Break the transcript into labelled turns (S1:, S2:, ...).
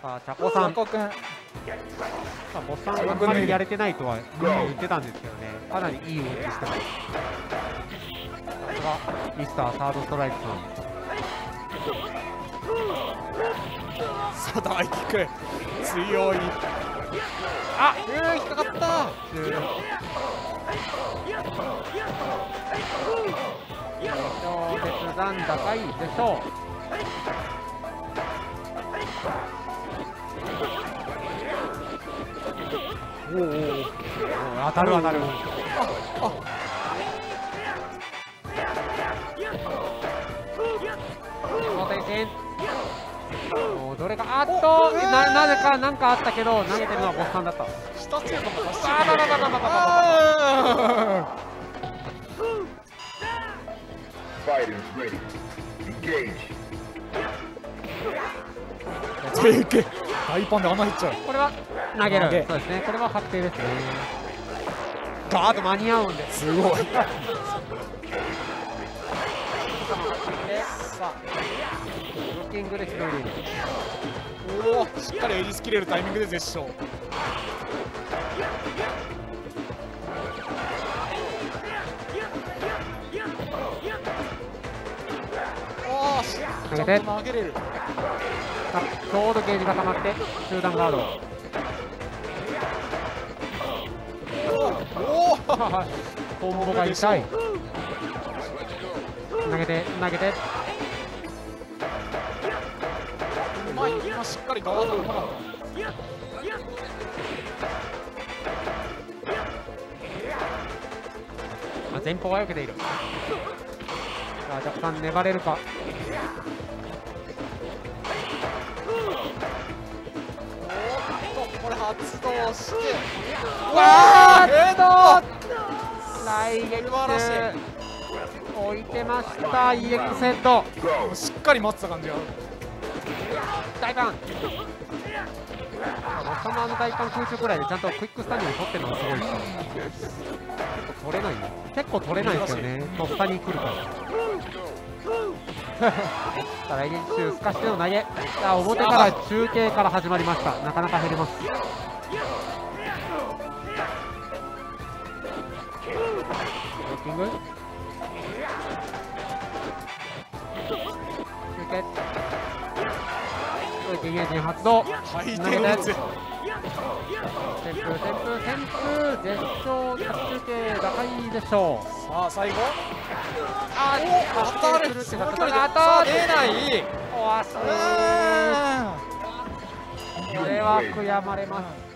S1: さあチャコさん。
S2: コ君
S1: さあボスさんあんまりやれてないとは言ってたんですけどね。かなりいい動きしてますさすがミスターサードストライクさん。
S2: さあ大キック強い。あうー引っかかった。
S1: 超絶残高いでしょうおお当たる当たるおどれかあっと、えー、ななぜか何かあったけど投げてるのはボスさんだった
S2: 下
S1: 中毒走ってる
S2: あー大パンで穴入っちゃう
S1: これは投げる。そうですね。これは確定ですね。ガード間に合うんで。す
S2: ごい。
S1: でさあブロッキングで拾い
S2: おおしっかりエリス切れるタイミングで絶勝ちゃん
S1: 投げて。
S2: と投げれる。
S1: あちょうどゲージが溜まって中段ガード
S2: おお
S1: コンボが痛い。投げて投げて。
S2: うまい今しっかりガードうまかっ
S1: あ前方は避けている。さあ若干粘れるか。
S2: たおっとこれ発動して。
S1: わー
S2: えーっと
S1: 来撃
S2: 素晴らし
S1: 置いてました EX ヘッド.
S2: しっかり待ってた感じが。
S1: 大パンそのあの大パン空中くらいでちゃんとクイックスタンディング取ってるのがすごいです結構取れない結構取れないですよね。とっさに来るから。さあ来撃中すかしての投げ。さあ表から中継から始まりました。なかなか減ります Looking good? Cricket. 空気ゲージ発動風旋風旋風絶頂卓球系打いでしょう。
S2: さあ最後。
S1: あ
S2: ー当たるその距離でさあ出ない。
S1: これは悔やまれます。